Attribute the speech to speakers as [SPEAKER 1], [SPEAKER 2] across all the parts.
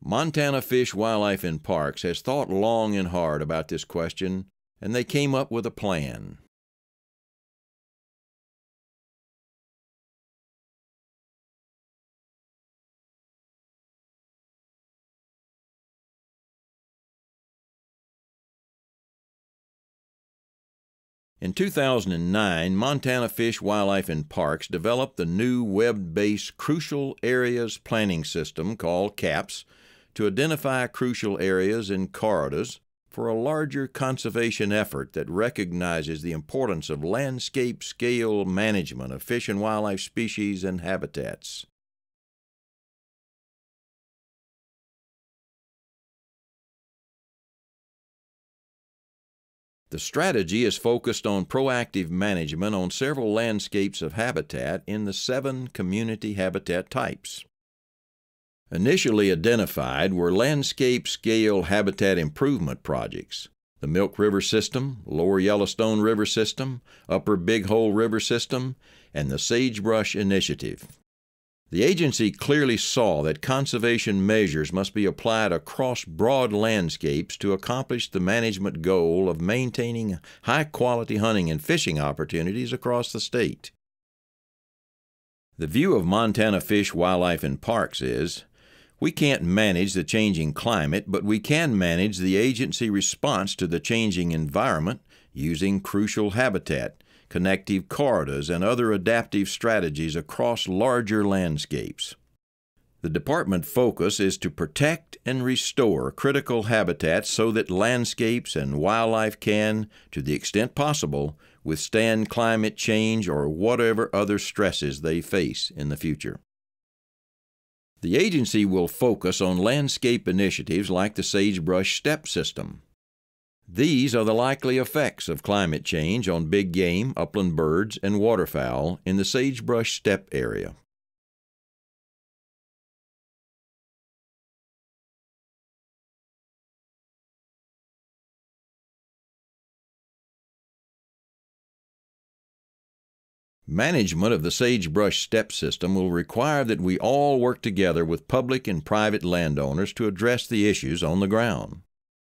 [SPEAKER 1] Montana Fish, Wildlife, and Parks has thought long and hard about this question, and they came up with a plan. In 2009, Montana Fish, Wildlife, and Parks developed the new web based Crucial Areas Planning System called CAPS to identify crucial areas and corridors for a larger conservation effort that recognizes the importance of landscape scale management of fish and wildlife species and habitats. The strategy is focused on proactive management on several landscapes of habitat in the seven community habitat types. Initially identified were landscape scale habitat improvement projects the Milk River System, Lower Yellowstone River System, Upper Big Hole River System, and the Sagebrush Initiative. The agency clearly saw that conservation measures must be applied across broad landscapes to accomplish the management goal of maintaining high quality hunting and fishing opportunities across the state. The view of Montana Fish, Wildlife, and Parks is we can't manage the changing climate, but we can manage the agency response to the changing environment using crucial habitat connective corridors, and other adaptive strategies across larger landscapes. The department focus is to protect and restore critical habitats so that landscapes and wildlife can, to the extent possible, withstand climate change or whatever other stresses they face in the future. The agency will focus on landscape initiatives like the sagebrush steppe system, these are the likely effects of climate change on big game, upland birds, and waterfowl in the sagebrush steppe area. Management of the sagebrush steppe system will require that we all work together with public and private landowners to address the issues on the ground.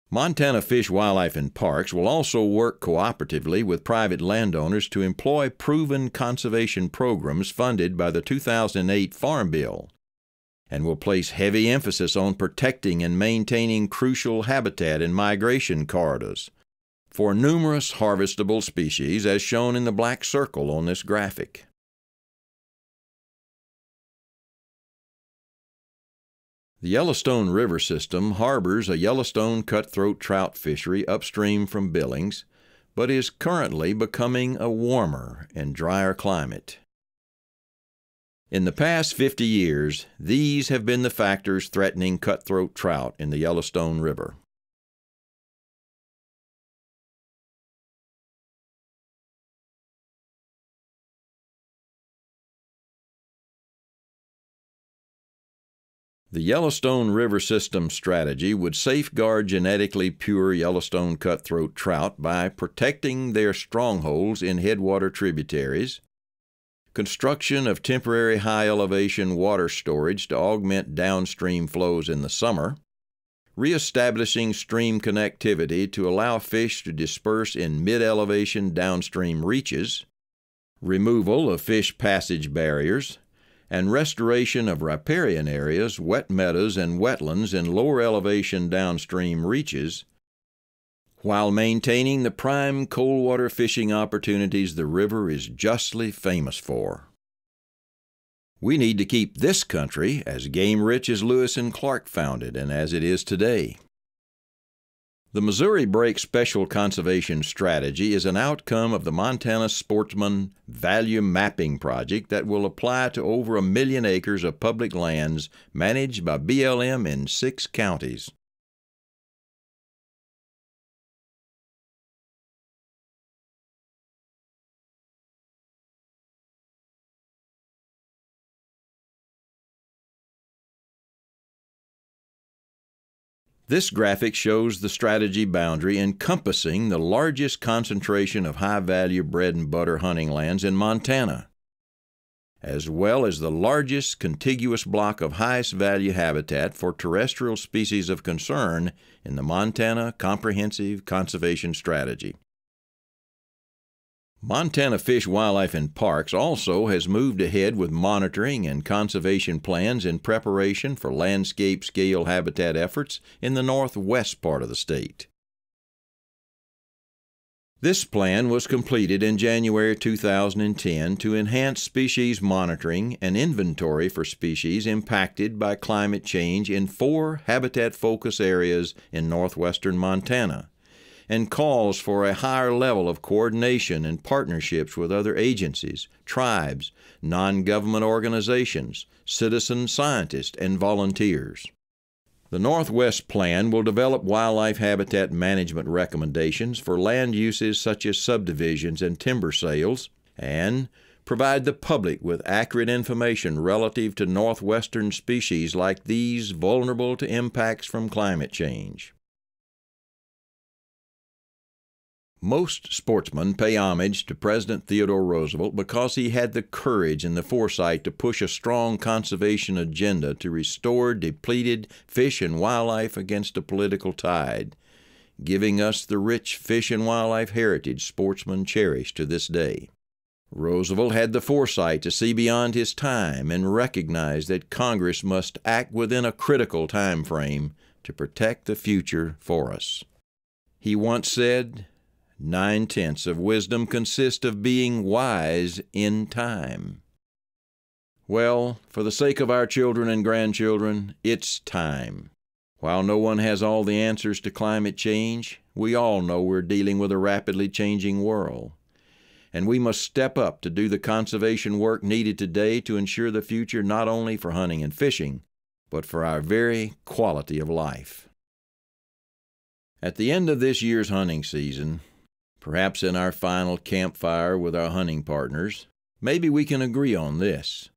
[SPEAKER 1] Montana Fish, Wildlife, and Parks will also work cooperatively with private landowners to employ proven conservation programs funded by the 2008 Farm Bill and will place heavy emphasis on protecting and maintaining crucial habitat and migration corridors for numerous harvestable species as shown in the black circle on this graphic. The Yellowstone River system harbors a Yellowstone cutthroat trout fishery upstream from Billings, but is currently becoming a warmer and drier climate. In the past 50 years, these have been the factors threatening cutthroat trout in the Yellowstone River. The Yellowstone River System strategy would safeguard genetically pure Yellowstone cutthroat trout by protecting their strongholds in headwater tributaries, construction of temporary high elevation water storage to augment downstream flows in the summer, reestablishing stream connectivity to allow fish to disperse in mid elevation downstream reaches, removal of fish passage barriers, and restoration of riparian areas, wet meadows, and wetlands in lower elevation downstream reaches, while maintaining the prime coldwater fishing opportunities the river is justly famous for. We need to keep this country as game rich as Lewis and Clark found it and as it is today. The Missouri Break Special Conservation Strategy is an outcome of the Montana Sportsman Value Mapping Project that will apply to over a million acres of public lands managed by BLM in six counties. This graphic shows the strategy boundary encompassing the largest concentration of high value bread and butter hunting lands in Montana. as well as the largest contiguous block of highest value habitat for terrestrial species of concern in the Montana Comprehensive Conservation Strategy. Montana Fish, Wildlife, and Parks also has moved ahead with monitoring and conservation plans in preparation for landscape scale habitat efforts in the northwest part of the state. This plan was completed in January 2010 to enhance species monitoring and inventory for species impacted by climate change in four habitat focus areas in northwestern Montana and calls for a higher level of coordination and partnerships with other agencies, tribes, non government organizations, citizen scientists, and volunteers. The Northwest Plan will develop wildlife habitat management recommendations for land uses such as subdivisions and timber sales, and provide the public with accurate information relative to northwestern species like these vulnerable to impacts from climate change. Most sportsmen pay homage to President Theodore Roosevelt because he had the courage and the foresight to push a strong conservation agenda to restore depleted fish and wildlife against a political tide, giving us the rich fish and wildlife heritage sportsmen cherish to this day. Roosevelt had the foresight to see beyond his time and recognize that Congress must act within a critical time frame to protect the future for us. He once said, Nine tenths of wisdom consist of being wise in time. Well, for the sake of our children and grandchildren, it's time. While no one has all the answers to climate change, we all know we're dealing with a rapidly changing world. And we must step up to do the conservation work needed today to ensure the future not only for hunting and fishing, but for our very quality of life. At the end of this year's hunting season, perhaps in our final campfire with our hunting partners, maybe we can agree on this.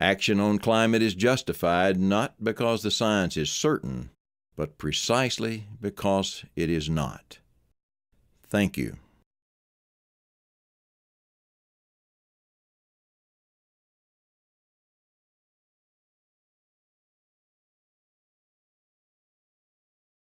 [SPEAKER 1] Action on climate is justified not because the science is certain, but precisely because it is not. Thank you.